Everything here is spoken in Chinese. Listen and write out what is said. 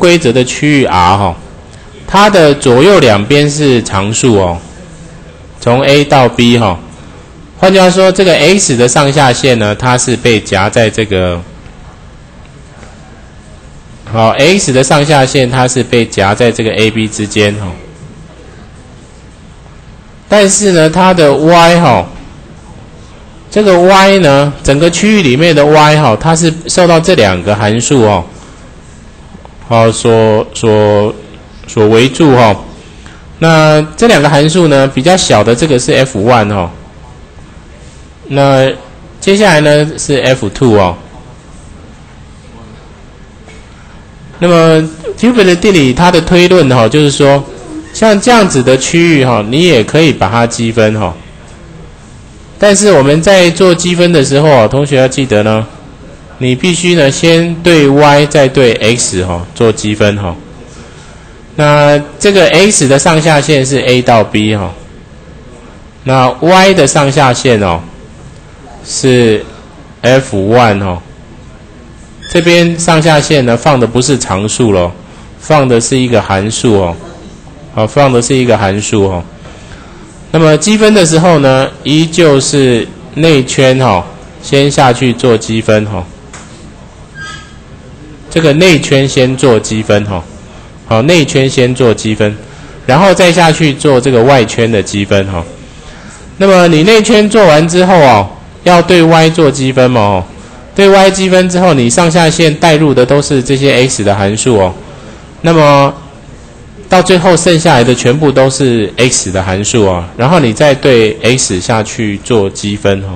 规则的区域 R 哈，它的左右两边是常数哦，从 A 到 B 哈。换句话说，这个 x 的上下限呢，它是被夹在这个，好，x 的上下限它是被夹在这个 A、B 之间哈。但是呢，它的 y 哈。这个 y 呢，整个区域里面的 y 哈，它是受到这两个函数哦，好所所所围住哈。那这两个函数呢，比较小的这个是 f one 哈，那接下来呢是 f two 哦。那么 t u b e 的定理它的推论哈，就是说，像这样子的区域哈，你也可以把它积分哈。但是我们在做积分的时候啊，同学要记得呢，你必须呢先对 y 再对 x 哈做积分哈。那这个 x 的上下限是 a 到 b 哈，那 y 的上下限哦是 f one 哈。这边上下限呢放的不是常数咯，放的是一个函数哦，好，放的是一个函数哦。那么积分的时候呢，依旧是内圈哈，先下去做积分哈。这个内圈先做积分哈，好，内圈先做积分，然后再下去做这个外圈的积分哈。那么你内圈做完之后哦，要对 y 做积分嘛哦，对 y 积分之后，你上下限带入的都是这些 x 的函数哦。那么到最后剩下来的全部都是 x 的函数啊，然后你再对 x 下去做积分哈。